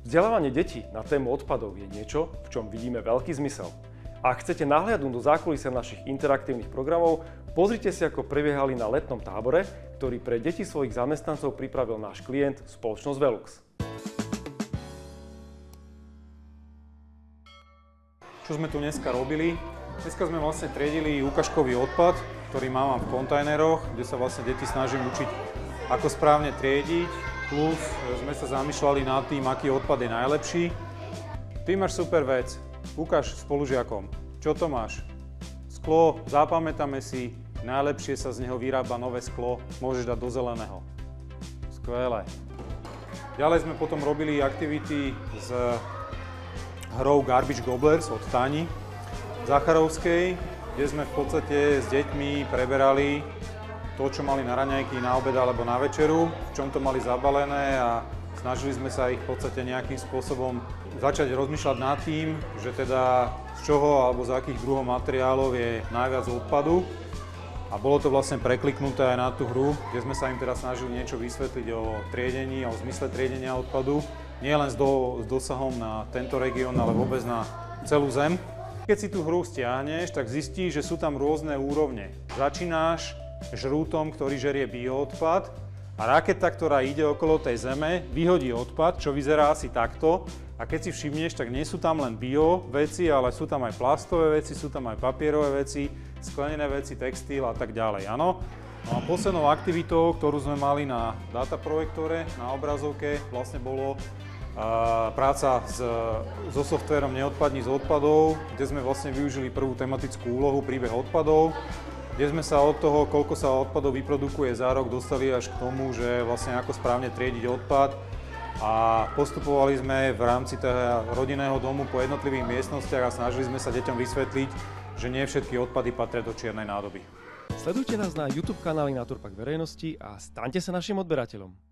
Vzdelávanie detí na tému odpadov je niečo, v čom vidíme veľký zmysel. Ak chcete nahliadnúť do zákulisia našich interaktívnych programov, pozrite si, ako prebiehali na letnom tábore, ktorý pre deti svojich zamestnancov pripravil náš klient spoločnosť Velux. Čo sme tu dneska robili? Dneska sme vlastne triedili ukažkový odpad, ktorý mám v kontajneroch, kde sa vlastne deti snažím učiť, ako správne triediť, plus sme sa zamýšľali nad tým, aký odpad je najlepší. Ty máš super vec, Ukáž spolužiakom, čo to máš. Sklo, zapamätáme si, najlepšie sa z neho vyrába nové sklo, môžeš dať do zeleného. Skvelé. Ďalej sme potom robili aktivity s hrou Garbage Gobblers od Tani Zacharovskej, kde sme v podstate s deťmi preberali to, čo mali na raňajky, na obed alebo na večeru, v čom to mali zabalené a Snažili sme sa ich v podstate nejakým spôsobom začať rozmýšľať nad tým, že teda z čoho alebo z akých druhov materiálov je najviac odpadu. A bolo to vlastne prekliknuté aj na tú hru, kde sme sa im teda snažili niečo vysvetliť o triedení o zmysle triedenia odpadu. Nie len s, do, s dosahom na tento región, ale vôbec na celú zem. Keď si tú hru stiahneš, tak zistíš, že sú tam rôzne úrovne. Začínáš žrútom, ktorý žerie bioodpad, a raketa, ktorá ide okolo tej Zeme, vyhodí odpad, čo vyzerá asi takto. A keď si všimneš, tak nie sú tam len bio veci, ale sú tam aj plastové veci, sú tam aj papierové veci, sklenené veci, textil a tak ďalej. Áno? No a poslednou aktivitou, ktorú sme mali na dataprojektore, na obrazovke, vlastne bolo práca s, so softverom Neodpadní z odpadov, kde sme vlastne využili prvú tematickú úlohu príbeh odpadov kde sme sa od toho, koľko sa odpadov vyprodukuje za rok, dostali až k tomu, že vlastne ako správne triediť odpad a postupovali sme v rámci toho rodinného domu po jednotlivých miestnostiach a snažili sme sa deťom vysvetliť, že nie všetky odpady patria do čiernej nádoby. Sledujte nás na YouTube kanáli Naturpak verejnosti a staňte sa našim odberateľom.